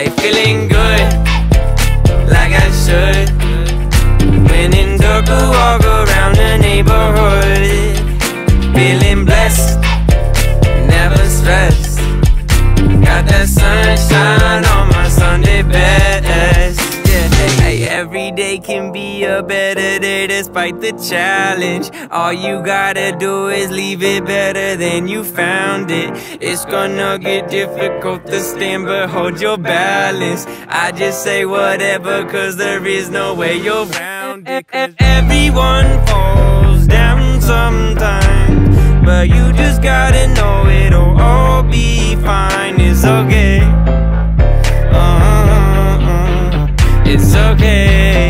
Hey, feeling good, like I should. When in darker, walk around the neighborhood. Feeling blessed, never stressed. Got that sunshine on my Sunday best. Yeah, hey, every day can be a better day despite the challenge. All you gotta do is leave it better than you found it. It's gonna get difficult to stand, but hold your balance. I just say whatever, cause there is no way you're around it. Everyone falls down sometimes, but you just gotta know it'll all be fine. It's okay. Uh-uh-uh. It's okay.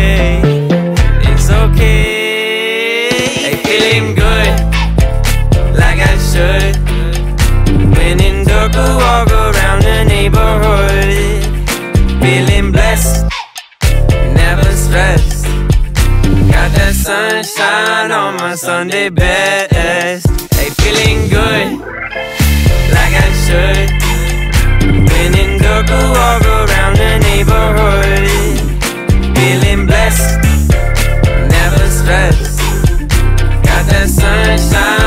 Sunshine on my Sunday best. Hey, feeling good, like I should. When in walk around the neighborhood. Feeling blessed, never stressed. Got that sun